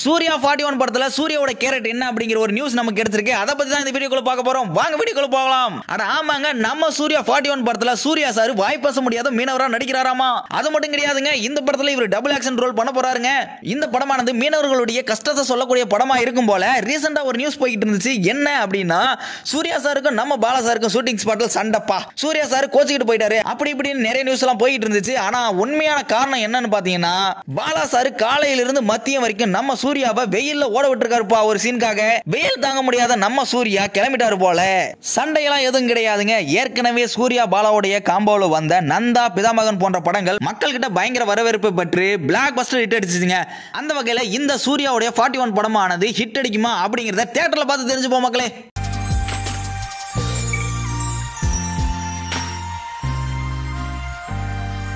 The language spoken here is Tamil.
சூர்யா ஃபார்ட்டி ஒன் படத்துல சூர்யாவோட கேரட் என்ன அப்படிங்கிற ஒரு நியூஸ் நமக்கு எடுத்திருக்கு அதை பத்தி தான் இந்த வீடியோக்குள்ள பார்க்க போறோம். வாங்க வீடியோக்குள்ள போகலாம். அட ஆமாங்க நம்ம சூர்யா ஃபார்ட்டி ஒன் படத்துல சூர்யா சார் வாய் பேச முடியாத மீனவரா நடிக்கிறாராமா? அது மட்டும் கிடையாதுங்க. இந்த படத்துல இவர் டபுள் ஆக்ஷன் ரோல் பண்ண போறாருங்க. இந்த படமானது மீனவர்களுடைய கஷ்டத்தை சொல்லக்கூடிய படமா இருக்கும் போல ரீசெண்டா ஒரு நியூஸ் போய்கிட்டு இருந்துச்சு. என்ன அப்படின்னா சூர்யா சாருக்கும் நம்ம பாலா சாருக்கும் ஷூட்டிங் ஸ்பாட்ல சண்டைப்பா. சூர்யா சார் கோச்சிக்கிட்டு போயிட்டாரு. அப்படி இப்படின்னு நிறைய நியூஸ் எல்லாம் போயிட்டு இருந்துச்சு. ஆனா உண்மையான காரணம் என்னன்னு பாத்தீங்கன்னா பாலா சார் காலையிலிருந்து மத்தியம் மதியம் வரைக்கும் நம்ம சூர்யாவை வெயில்ல ஓட விட்டுருக்காருப்பா ஒரு சீனுக்காக. வெயில் தாங்க முடியாத நம்ம சூர்யா கிளம்பிட்டாரு போல. சண்டையெல்லாம் எதுவும் கிடையாதுங்க. ஏற்கனவே சூர்யா பாலாவுடைய காம்போல வந்த நந்தா பிதாமகன் போன்ற படங்கள் மக்கள் கிட்ட பயங்கர வரவேற்பு பெற்று பிளாக் பஸ்டர் ஹிட் அடிச்சுங்க அந்த வகையில இந்த சூர்யாவுடைய ஃபார்ட்டி ஒன் படமானது ஹிட் அடிக்குமா அப்படிங்கிறத தேட்டர்ல பார்த்து தெரிஞ்சுப்போம் மக்களே.